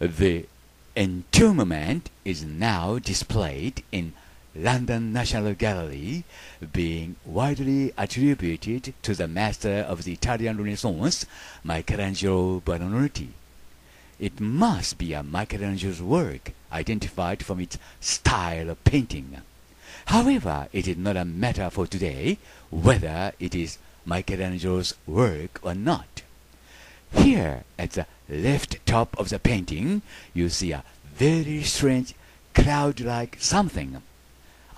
The entombment is now displayed in London National Gallery, being widely attributed to the master of the Italian Renaissance, Michelangelo Buonarroti. It must be a Michelangelo's work, identified from its style of painting. However, it is not a matter for today whether it is Michelangelo's work or not. Here, at the left top of the painting, you see a very strange cloud-like something.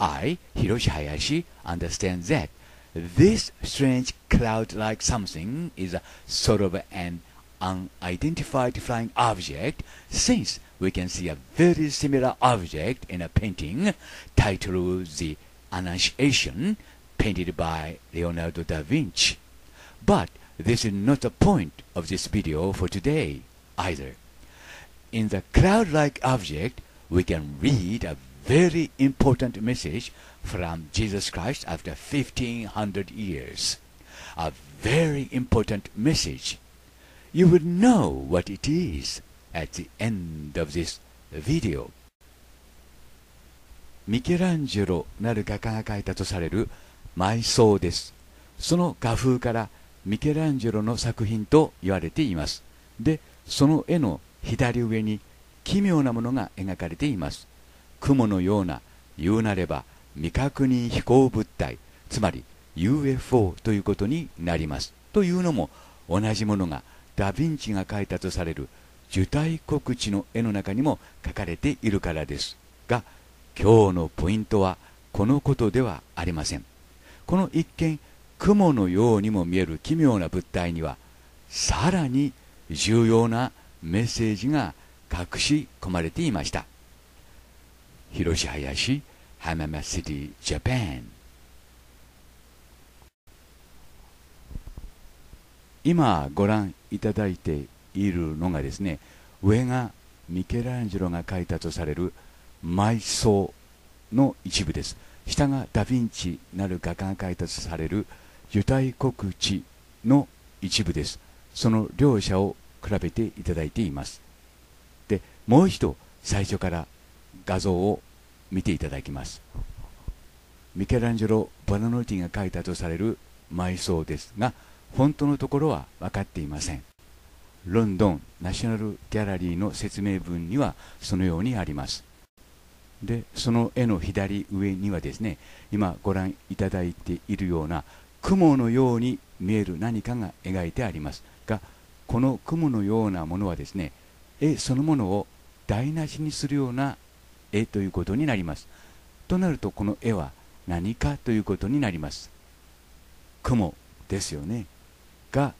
I, Hiroshi Hayashi, understand that this strange cloud-like something is a sort of an unidentified flying object since we can see a very similar object in a painting titled The Annunciation painted by Leonardo da Vinci. But this is not the point of this video for today either. In the cloud-like object, we can read a very important message from Jesus Christ after 1500 years. A very important message. You will know what it is at the end of this video. ミケランジェロなる画家が描いたとされる埋葬です。その画風から ミケランジェロの作品と言われています。で、その絵の左上に奇妙なものが描かれています。雲のような言うなれば未確認飛行物体つまり UFO ということになりますというのも同じものがダ・ヴィンチが描いたとされる受胎告知の絵の中にも書かれているからですが今日のポイントはこのことではありませんこの一見雲のようにも見える奇妙な物体にはさらに重要なメッセージが隠し込まれていました。広島林浜松シティジャパン今ご覧いただいているのがですね上がミケランジェロが描いたとされる埋葬の一部です。下がダ・ヴィンチなる画家が描いたとされる受胎告知の一部です。その両者を比べていただいています。でもう一度最初から画像を見ていただきます。ミケランジェロ・バナノティが描いたとされる埋葬ですが本当のところは分かっていません。ロンドンナショナルギャラリーの説明文にはそのようにあります。でその絵の左上にはですね今ご覧いただいているような雲のように見える何かが描いてありますがこの雲のようなものはですね絵そのものを台無しにするような絵ということになります。となるとこの絵は何かということになります。雲ですよね。が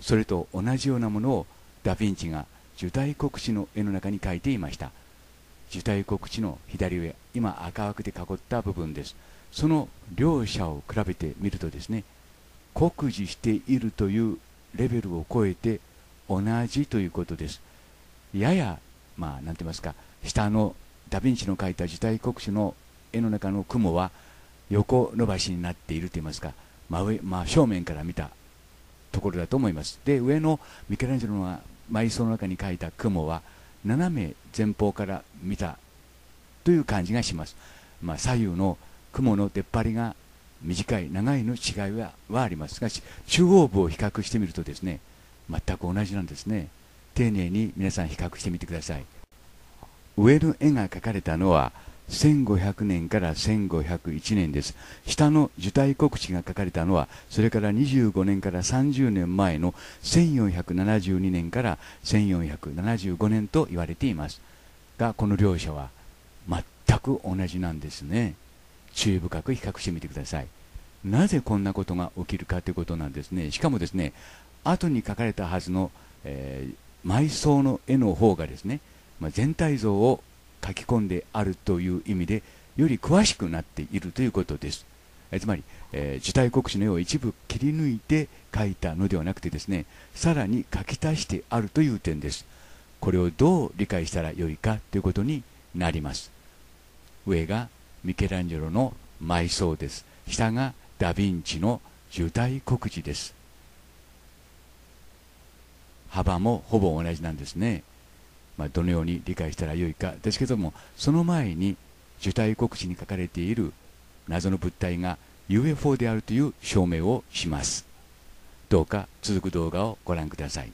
それと同じようなものをダ・ヴィンチが受胎告知の絵の中に描いていました。受胎告知の左上今赤枠で囲った部分です。その両者を比べてみるとですね酷似しているというレベルを超えて同じということです。ややまあ何て言いますか下のダ・ヴィンチの描いた受胎国主の絵の中の雲は横伸ばしになっているといいますか真上、まあ、正面から見たところだと思います。で上のミケランジェロが埋葬の中に描いた雲は斜め前方から見たという感じがします、まあ、左右の雲の出っ張りが短い長いの違いははあります。しかし中央部を比較してみるとですね全く同じなんですね。丁寧に皆さん比較してみてください。上の絵が描かれたのは1500年から1501年です。下の受胎告知が書かれたのはそれから25年から30年前の1472年から1475年と言われています。がこの両者は全く同じなんですね。注意深く比較してみてくださいなぜこんなことが起きるかということなんですねしかもですね後に書かれたはずの、えー、埋葬の絵の方がですねまあ、全体像を書き込んであるという意味でより詳しくなっているということです。えつまり、えー、受胎国史の絵を一部切り抜いて書いたのではなくてですねさらに書き足してあるという点です。これをどう理解したらよいかということになります。上がミケランジェロの埋葬です。下がダ・ヴィンチの受胎告示です。幅もほぼ同じなんですね。まあ、どのように理解したらよいかですけどもその前に受胎告知に書かれている謎の物体が UFO であるという証明をしますどうか続く動画をご覧ください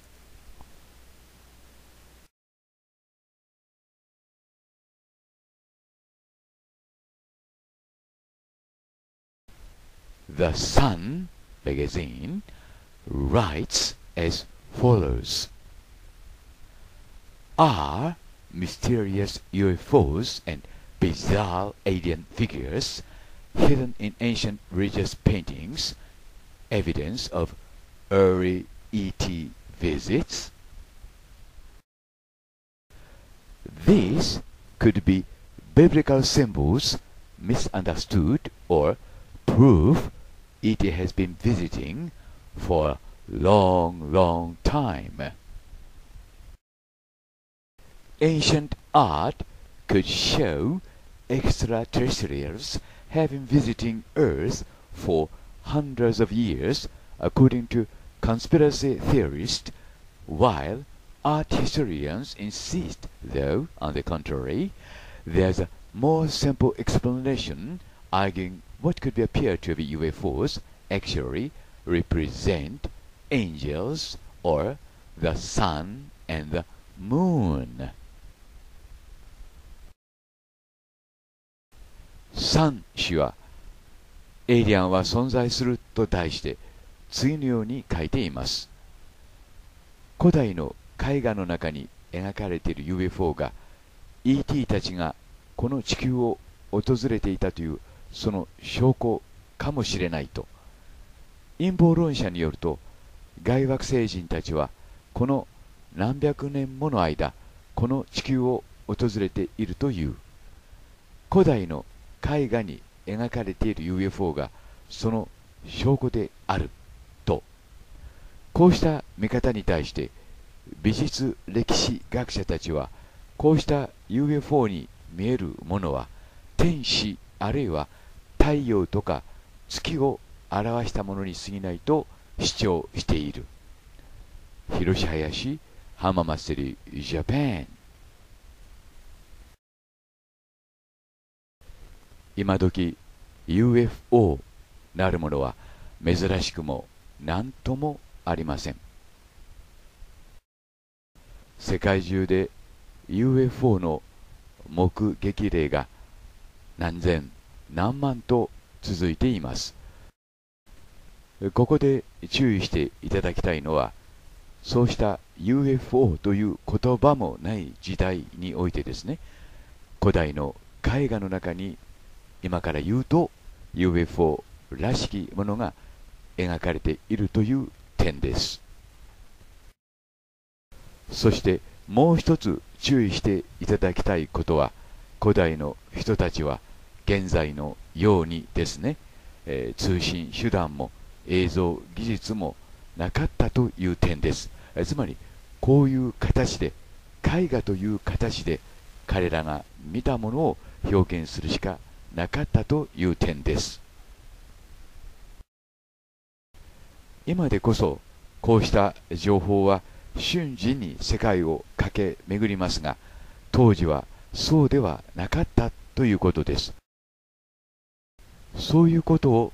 The Sun magazine writes as follows Are mysterious UFOs and bizarre alien figures hidden in ancient religious paintings evidence of early ET visits? These could be biblical symbols misunderstood or proof it has been visiting for a long, long time. Ancient art could show extraterrestrials been visiting Earth for hundreds of years, according to conspiracy theorists, while art historians insist, though, on the contrary, there's a more simple explanation arguing what could appear to be UFOs actually represent angels or the sun and the moon. 三氏はエイリアンは存在すると題して次のように書いています古代の絵画の中に描かれている UFO が ET たちがこの地球を訪れていたというその証拠かもしれないと。陰謀論者によると外惑星人たちはこの何百年もの間この地球を訪れているという。古代の絵画に描かれている UFO がその証拠であると。こうした見方に対して美術歴史学者たちはこうした UFO に見えるものは天使あるいは太陽とか月を表したものに過ぎないと主張している。広林浜祭りジャパン今時 UFO なるものは珍しくも何ともありません。世界中で UFO の目撃例が何千何万と続いています。ここで注意していただきたいのはそうした UFO という言葉もない時代においてですね古代の絵画の中に今から言うと UFO らしきものが描かれているという点です。そしてもう一つ注意していただきたいことは古代の人たちは現在のようにですね、えー、通信手段も映像技術もなかったという点です、えつまりこういう形で絵画という形で彼らが見たものを表現するしかなかったという点です。今でこそこうした情報は瞬時に世界を駆け巡りますが当時はそうではなかったということです。そういうことを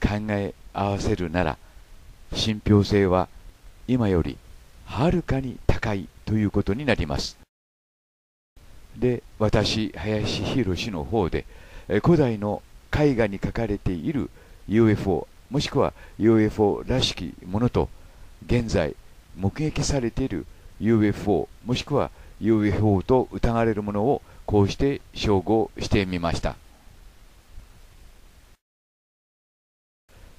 考え合わせるなら信憑性は今よりはるかに高いということになります。で私林博の方で古代の絵画に描かれている UFO もしくは UFO らしきものと現在目撃されている UFO もしくは UFO と疑われるものをこうして照合してみました。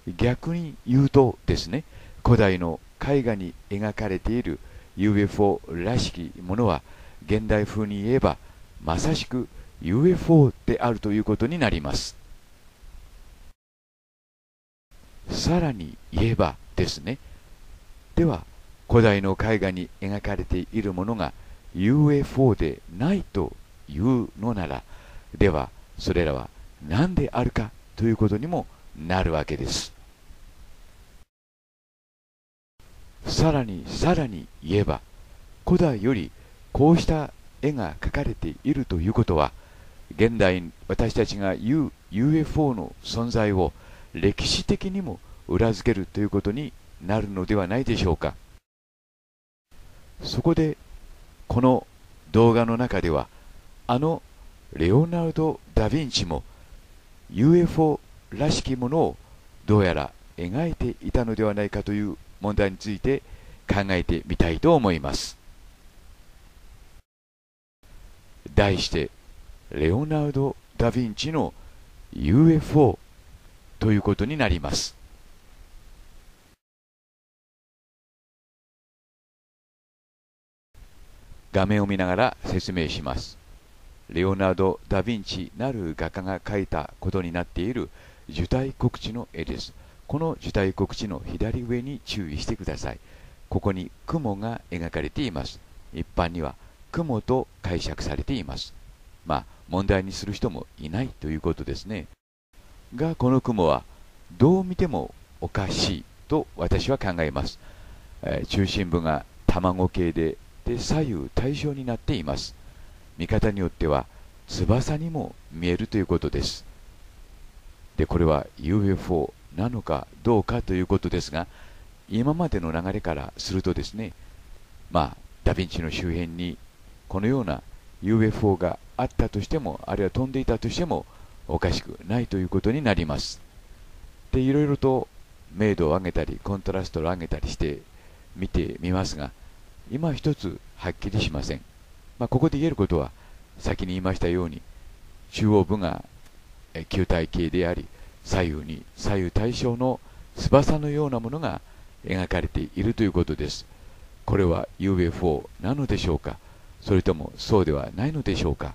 逆に言うとですね古代の絵画に描かれている UFO らしきものは現代風に言えばまさしく UFO であるということになります。さらに言えばですねでは古代の絵画に描かれているものが UFO でないというのならではそれらは何であるかということにもなるわけです。さらにさらに言えば古代よりこうした絵が描かれているということは現代私たちが言う UFO の存在を歴史的にも裏付けるということになるのではないでしょうか。そこでこの動画の中ではあのレオナルド・ダ・ヴィンチも UFO らしきものをどうやら描いていたのではないかという問題について考えてみたいと思います。題してレオナルド・ダ・ヴィンチの UFO ということになります。画面を見ながら説明します。レオナルド・ダ・ヴィンチなる画家が描いたことになっている受胎告知の絵です。この受胎告知の左上に注意してください。ここに雲が描かれています。一般には雲と解釈されています。まあ問題にする人もいないということですね。がこの雲はどう見てもおかしいと私は考えます、えー、中心部が卵系でで左右対称になっています。見方によっては翼にも見えるということです。でこれは UFO なのかどうかということですが今までの流れからするとですねまあダヴィンチの周辺にこのような UFO があったとしてもあるいは飛んでいたとしてもおかしくないということになります。でいろいろと明度を上げたりコントラストを上げたりして見てみますが今一つはっきりしません、まあ、ここで言えることは先に言いましたように中央部が球体系であり左右に左右対称の翼のようなものが描かれているということです。これは UFO なのでしょうか？それともそうではないのでしょうか？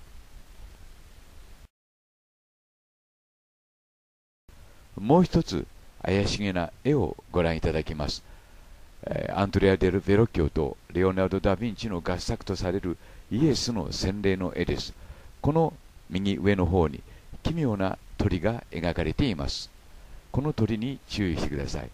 もう一つ怪しげな絵をご覧いただきます。アントレア・デル・ベロッキオとレオナルド・ダ・ヴィンチの合作とされるイエスの洗礼の絵です。この右上の方に奇妙な鳥が描かれています。この鳥に注意してください。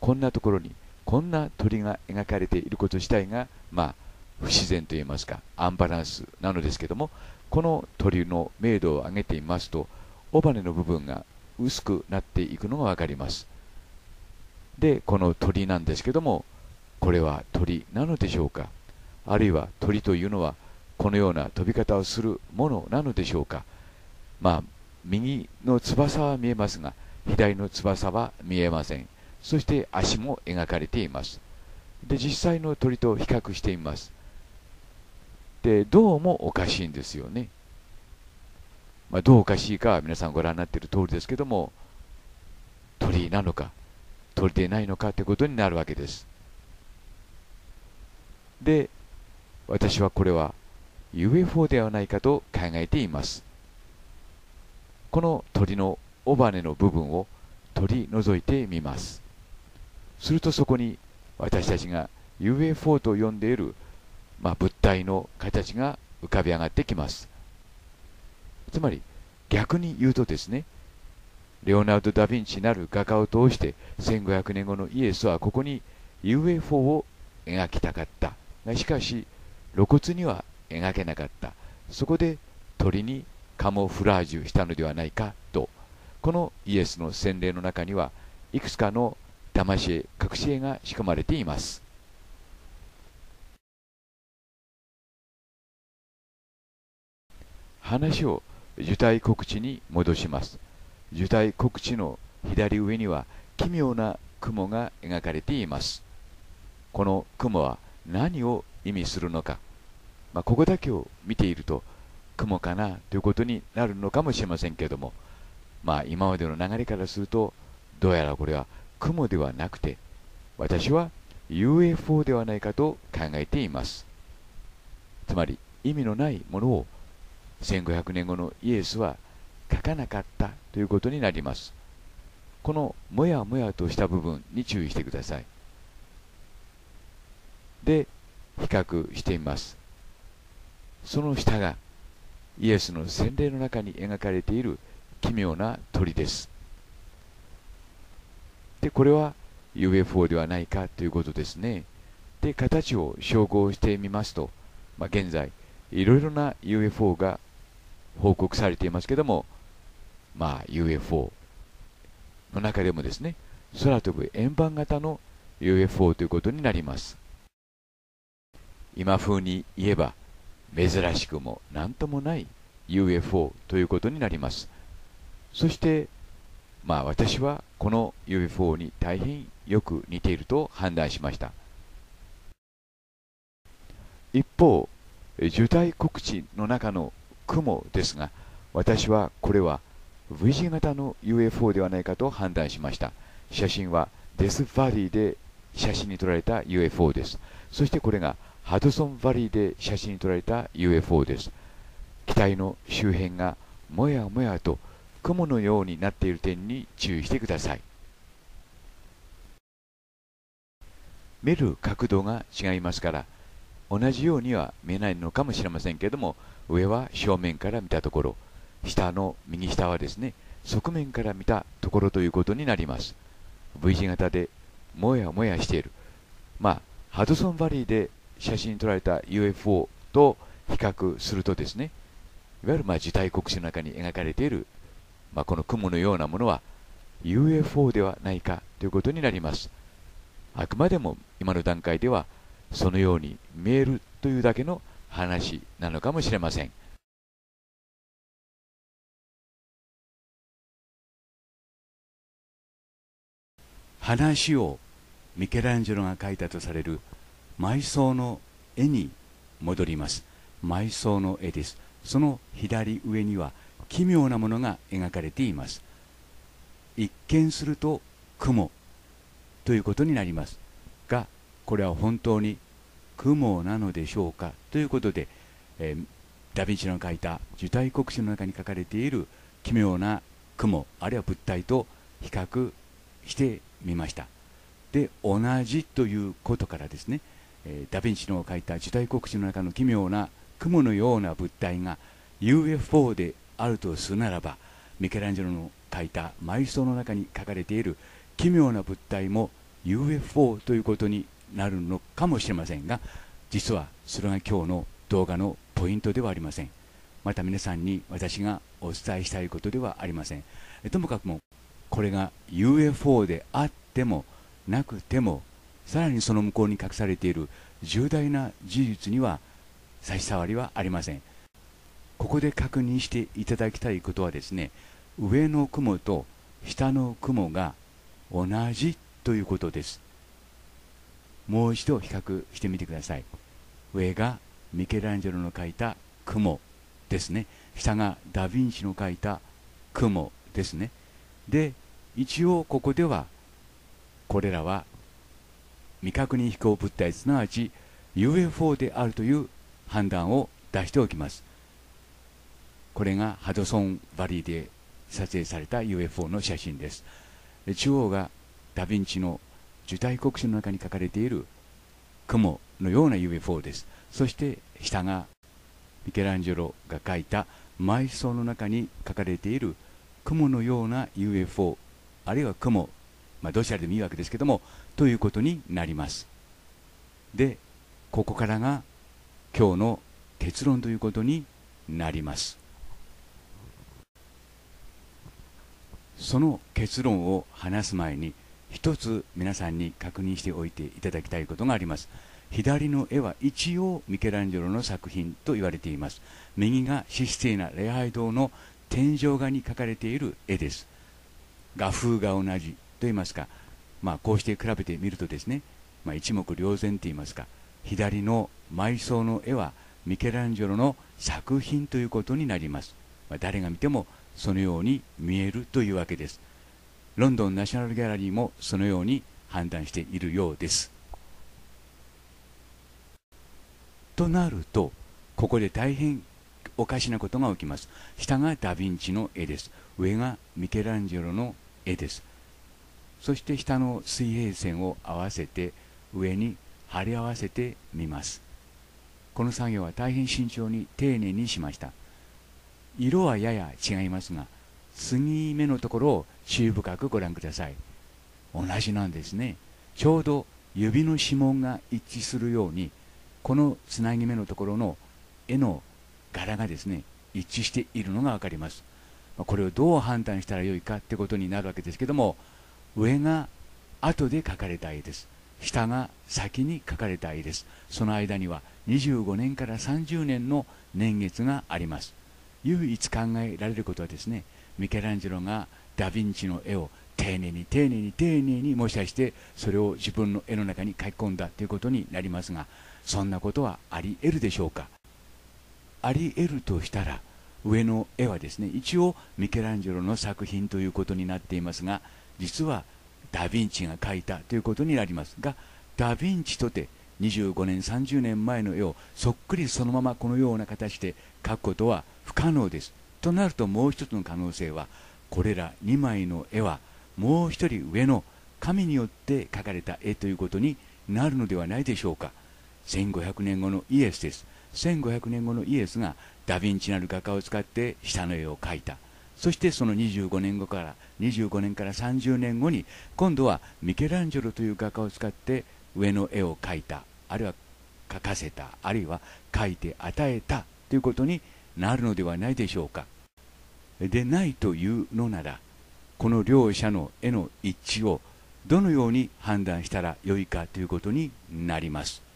こんなところにこんな鳥が描かれていること自体が、まあ、不自然といいますか、アンバランスなのですけども、この鳥の明度を上げていますと、尾羽の部分が薄くなっていくのが分かります。でこの鳥なんですけどもこれは鳥なのでしょうか？あるいは鳥というのはこのような飛び方をするものなのでしょうか？まあ右の翼は見えますが左の翼は見えませんそして足も描かれていますで実際の鳥と比較してみますでどうもおかしいんですよね、まあ、どうおかしいかは皆さんご覧になっている通りですけども鳥なのか取れていないのかということになるわけです。で、私はこれは UFO ではないかと考えています。この鳥の尾羽の部分を取り除いてみます。するとそこに私たちが UFO と呼んでいる、まあ、物体の形が浮かび上がってきます。つまり逆に言うとですね、レオナルド・ダ・ヴィンチなる画家を通して1500年後のイエスはここに UFO を描きたかったがしかし露骨には描けなかったそこで鳥にカモフラージュしたのではないかと。このイエスの洗礼の中にはいくつかの騙し絵隠し絵が仕込まれています。話を受胎告知に戻します。受胎告知の左上には奇妙な雲が描かれています。この雲は何を意味するのか、まあ、ここだけを見ていると雲かなということになるのかもしれませんけれどもまあ今までの流れからするとどうやらこれは雲ではなくて私は UFO ではないかと考えています。つまり意味のないものを1500年後のイエスは書かなかったということになります。このもやもやとした部分に注意してください。で比較してみます。その下がイエスの洗礼の中に描かれている奇妙な鳥です。でこれは UFO ではないかということですね。で形を照合してみますとまあ、現在いろいろな UFO が報告されていますけども、まあ、UFO の中でもですね空飛ぶ円盤型の UFO ということになります。今風に言えば珍しくも何ともない UFO ということになります。そしてまあ私はこの UFO に大変よく似ていると判断しました。一方受胎告知の中の雲ですが私はこれは V 字型の UFO ではないかと判断しました。写真はデスバリーで写真に撮られた UFO です。そしてこれがハドソンバリーで写真に撮られた UFO です。機体の周辺がもやもやと雲のようになっている点に注意してください。見る角度が違いますから同じようには見えないのかもしれませんけれども上は正面から見たところ下の右下はですね側面から見たところということになります。V 字型でもやもやしている。まあハドソンバリーで写真に撮られた UFO と比較するとですねいわゆるまあ受胎国史の中に描かれている、まあ、この雲のようなものは UFO ではないかということになります。あくまでも今の段階ではそのように見えるというだけの話なのかもしれません。話をミケランジェロが描いたとされる埋葬の絵に戻ります。埋葬の絵です。その左上には奇妙なものが描かれています。一見すると雲ということになります。がこれは本当に雲なのでしょうかということで、えー、ダ・ヴィンチの書いた受胎国史の中に書かれている奇妙な雲あるいは物体と比較してみました。で同じということからですね、え、ダ・ヴィンチの書いた受胎国史の中の奇妙な雲のような物体が UFO であるとするならばミケランジェロの書いた埋葬の中に書かれている奇妙な物体も UFO ということになるのかもしれませんが実はそれが今日の動画のポイントではありません。また皆さんに私がお伝えしたいことではありません。ともかくもこれが UFO であってもなくてもさらにその向こうに隠されている重大な事実には差し障りはありません。ここで確認していただきたいことはですね上の雲と下の雲が同じということです。もう一度比較してみてください。上がミケランジェロの描いた雲ですね。下がダ・ヴィンチの描いた雲ですね。で一応ここではこれらは未確認飛行物体すなわち UFO であるという判断を出しておきます。これがハドソンバリーで撮影された UFO の写真です。中央がダ・ヴィンチの受胎国史の中に書かれている雲のような UFO です。そして下がミケランジェロが描いた埋葬の中に書かれている雲のような UFO あるいは雲、まあ、どちらでもいいわけですけどもということになります。でここからが今日の結論ということになります。その結論を話す前に一つ皆さんに確認しておいていただきたいことがあります。左の絵は一応ミケランジェロの作品と言われています。右がシスティーナ礼拝堂の天井画に描かれている絵です。画風が同じと言いますか、まあ、こうして比べてみるとですね、まあ、一目瞭然と言いますか左の埋葬の絵はミケランジェロの作品ということになります、まあ、誰が見てもそのように見えるというわけです。ロンドンナショナルギャラリーもそのように判断しているようです。となるとここで大変おかしなことが起きます。下がダ・ヴィンチの絵です。上がミケランジェロの絵です。そして下の水平線を合わせて上に貼り合わせてみます。この作業は大変慎重に丁寧にしました。色はやや違いますが継ぎ目のところを注意深くご覧ください。同じなんですね。ちょうど指の指紋が一致するようにこのつなぎ目のところの絵の柄がですね一致しているのが分かります。これをどう判断したらよいかってことになるわけですけども上が後で描かれた絵です。下が先に描かれた絵です。その間には25年から30年の年月があります。唯一考えられることはですねミケランジェロがダ・ヴィンチの絵を丁寧に丁寧に丁寧に模写してそれを自分の絵の中に書き込んだということになりますがそんなことはあり得るでしょうか？あり得るとしたら上の絵はですね一応ミケランジェロの作品ということになっていますが実はダ・ヴィンチが描いたということになりますがダ・ヴィンチとて25年30年前の絵をそっくりそのままこのような形で描くことは不可能です。となるともう一つの可能性はこれら2枚の絵はもう一人上の神によって描かれた絵ということになるのではないでしょうか。1500年後のイエスです。1500年後のイエスがダ・ヴィンチなる画家を使って下の絵を描いた。そしてその25年後から25年から30年後に今度はミケランジェロという画家を使って上の絵を描いたあるいは描かせたあるいは描いて与えたということになるのではないでしょうか。でないというのならこの両者の絵の一致をどのように判断したらよいかということになります。